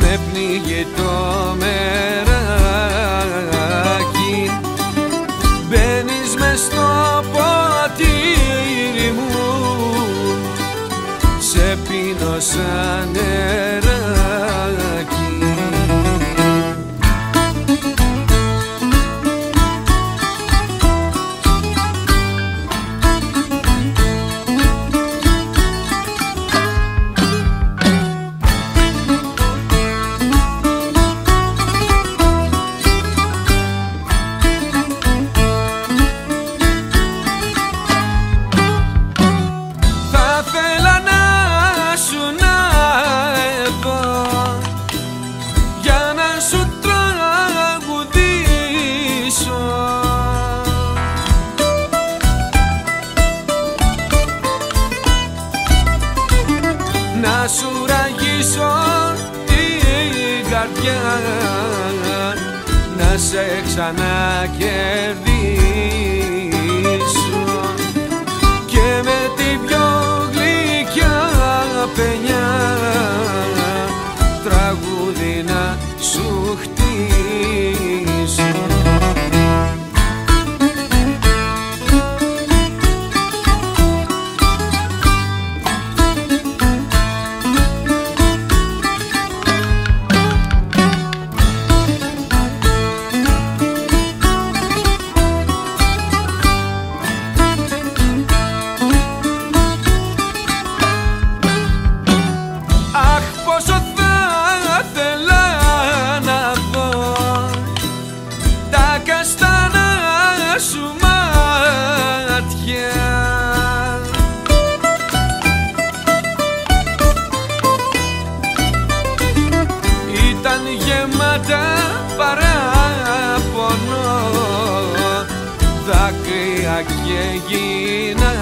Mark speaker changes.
Speaker 1: με πνίγει το μεράκι. Μπαίνεις μες στο ποτήρι μου. Σε πίνω σαν ραγίσω την καρδιά. Να σε ξανακερδίσω ήταν γεμάτα παράπονο. Δάκρυα και γίνα